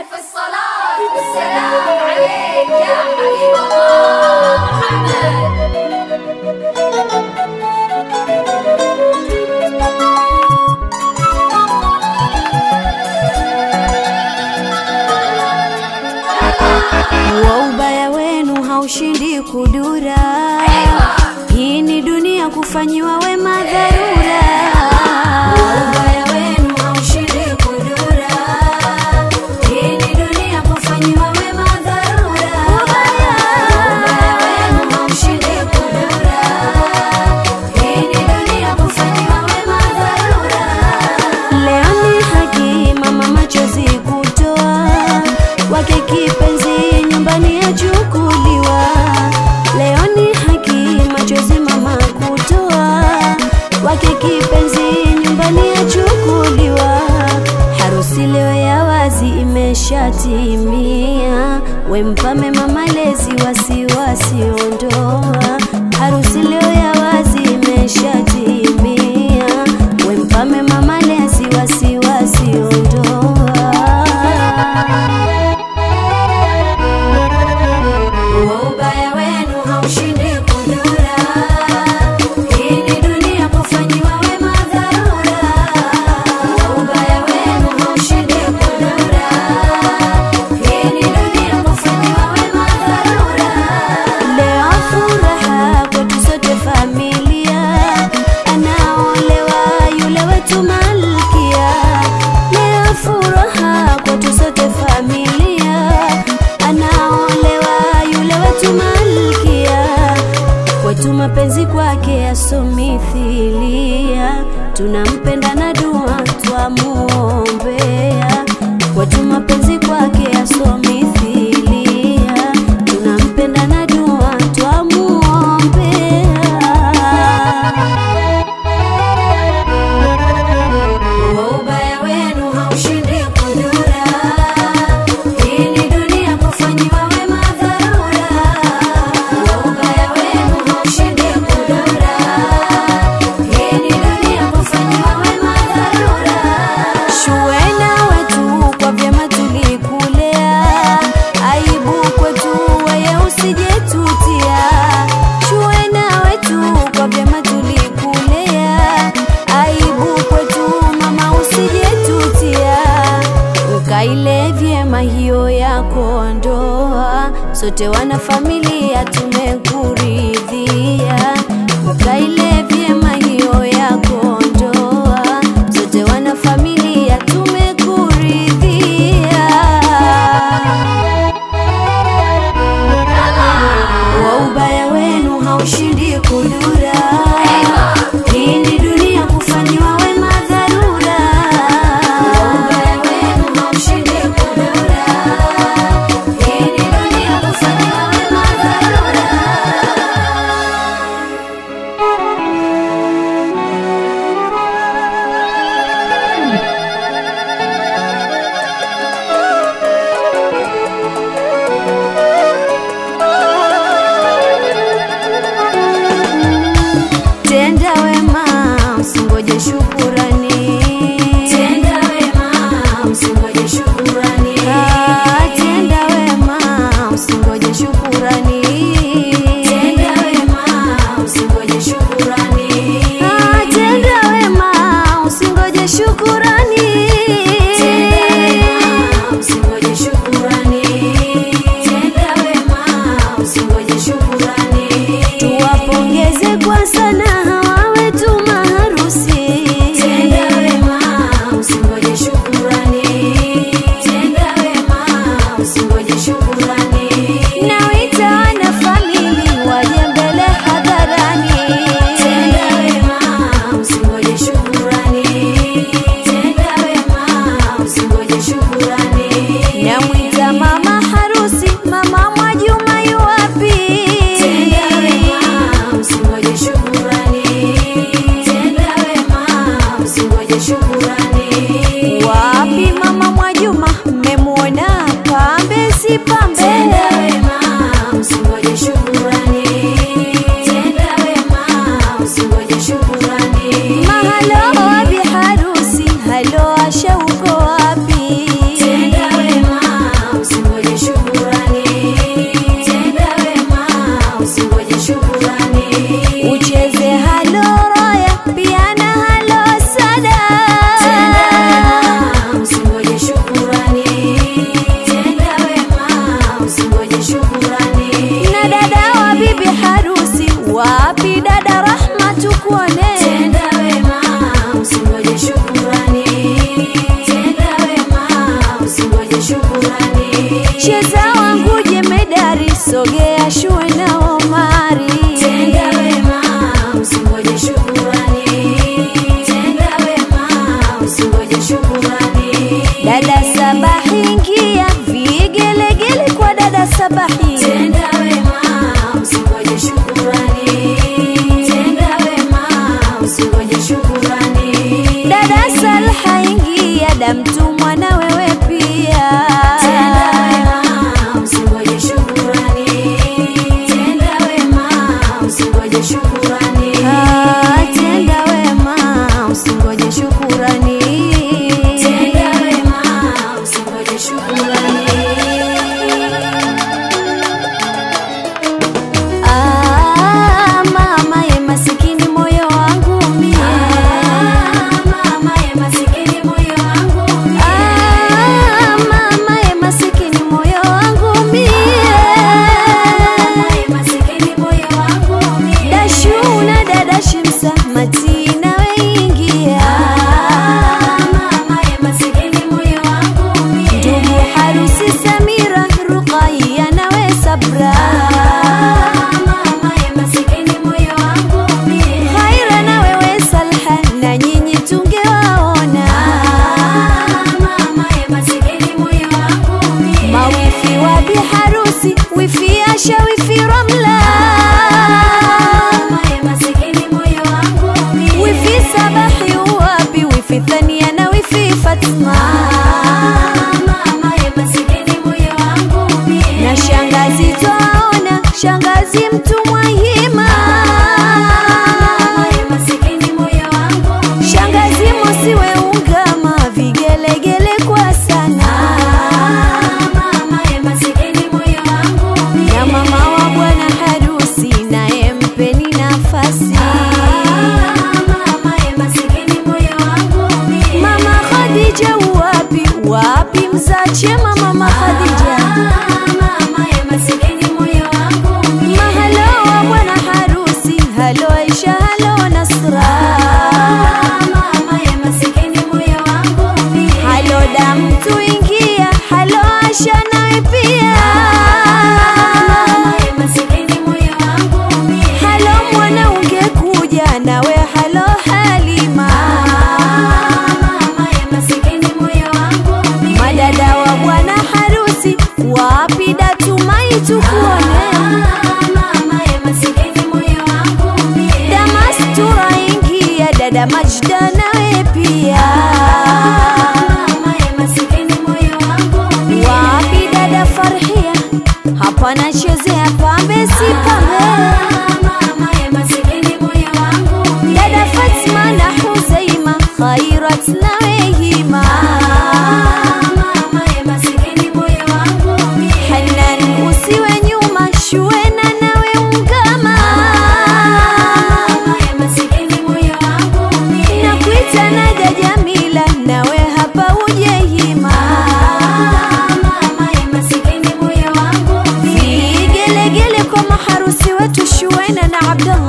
ألف الصلاة والسلام عليك يا حبيب الله محمد wa ubaya wenu haushindi kudura, hii ni dunia kufanyiwa wema dharura. wake kipenzi nyumbani achukuliwa, harusi leo ya wazi imeshatimia, wempame mama lezi wasiwasi ondoa tumethilia tunampenda sote wana familia tumekuridhia ukaile Tenda wema msingoje shukurani, tenda wema msingoje shukurani, ah, tenda wema msingoje shukurani, tenda wema msingoje shukurani, ah, tenda wema msingoje shukurani. shall we feel 切嘛，妈妈。shuena nawe ungama. Na kuita Jamila nawe hapa ujehima vigelegele kwa maharusi wetu shuena na Abdullah